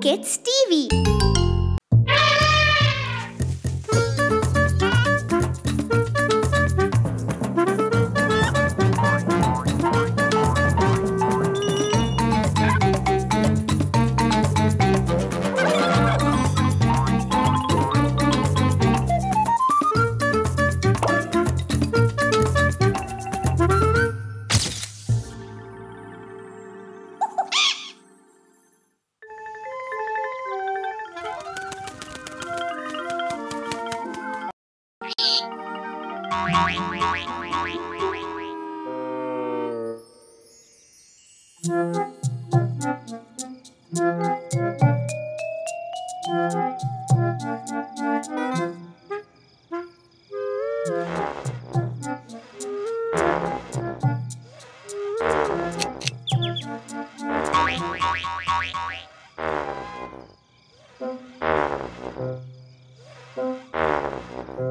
Go Kids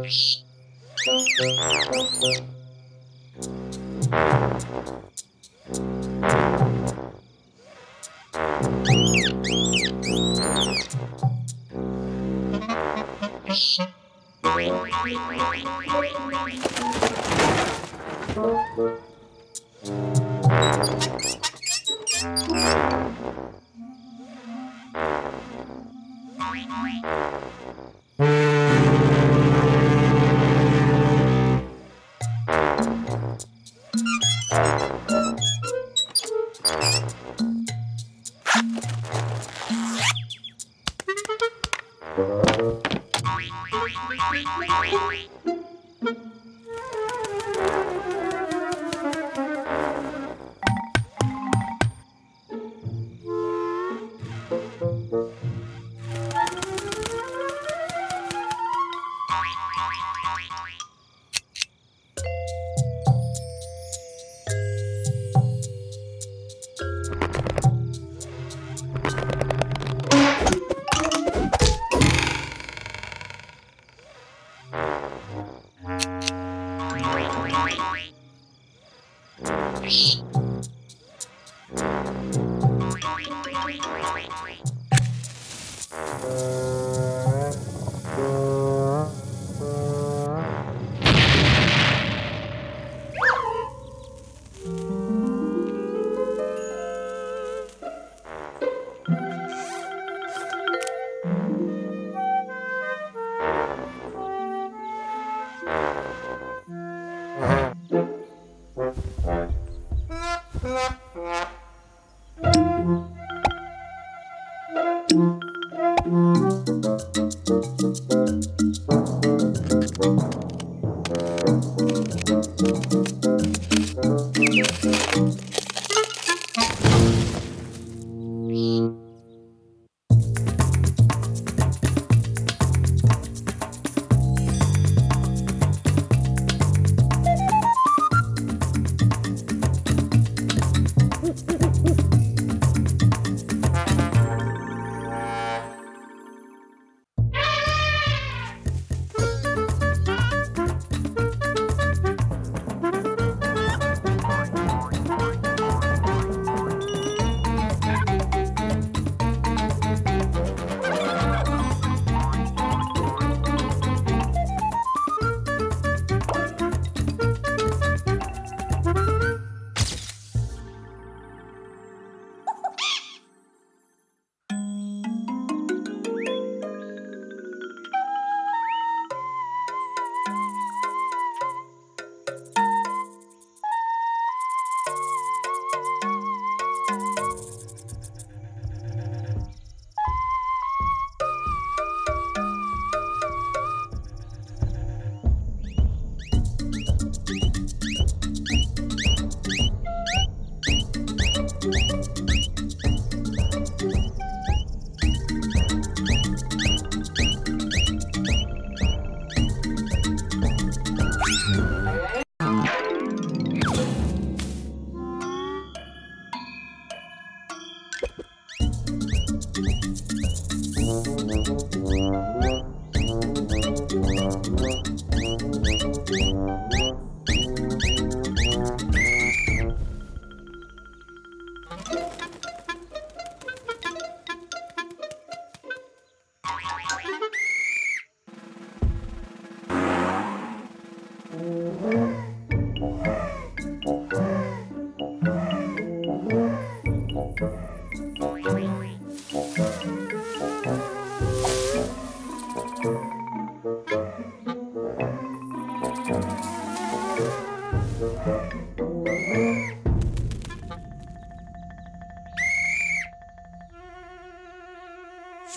Shh. Thank you.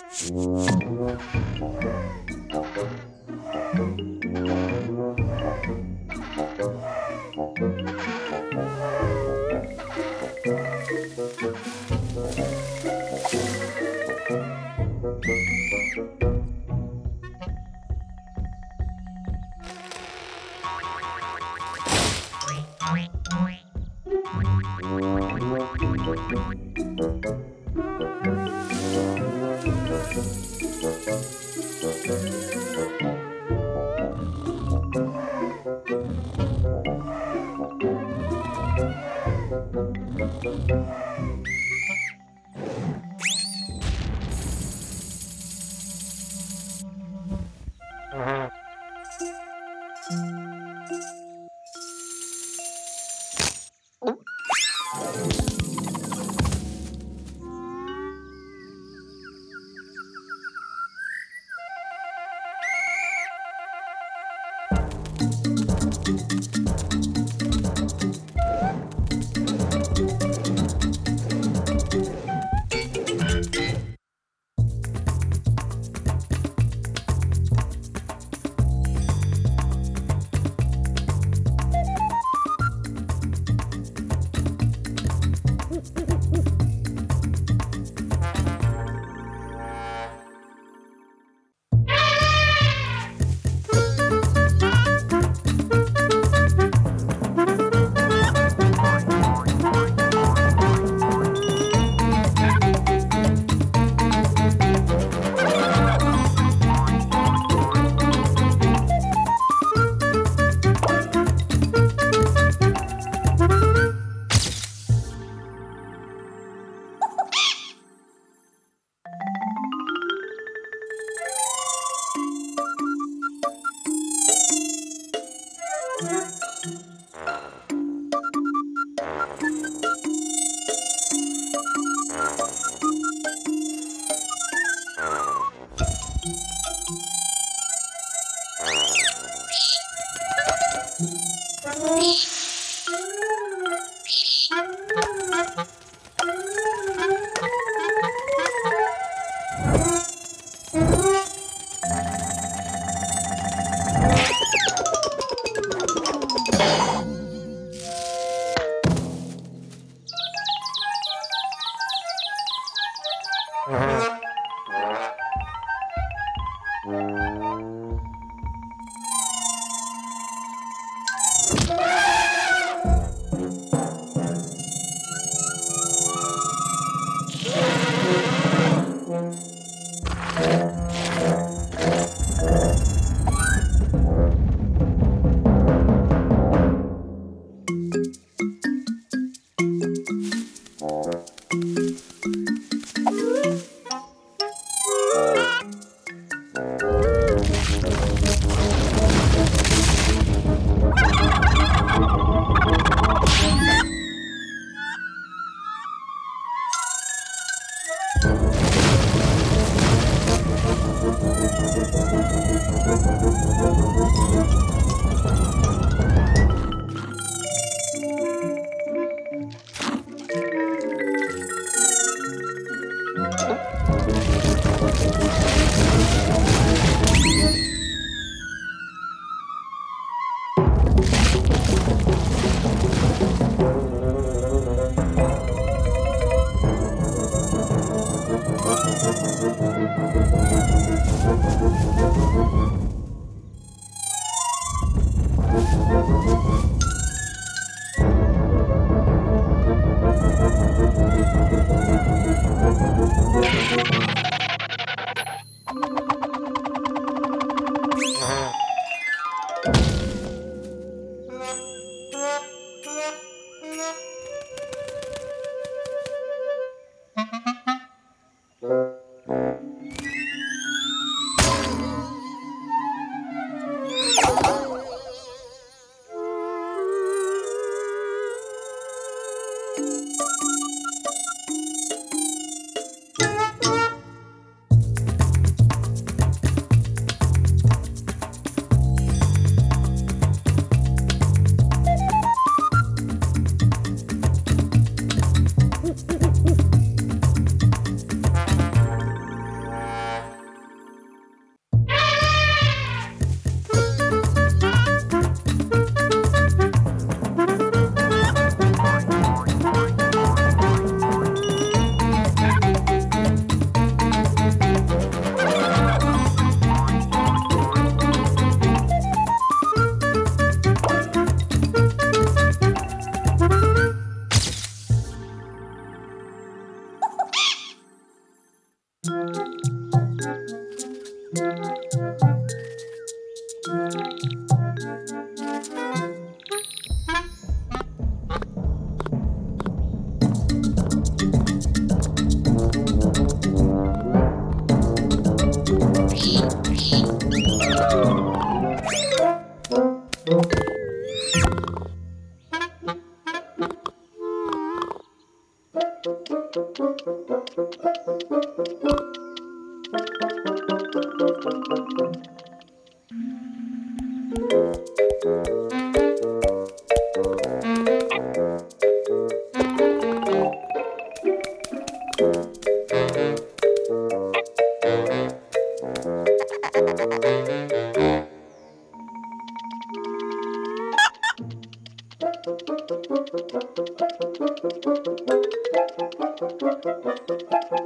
Thank you. Música Thank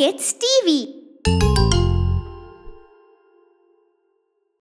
TV.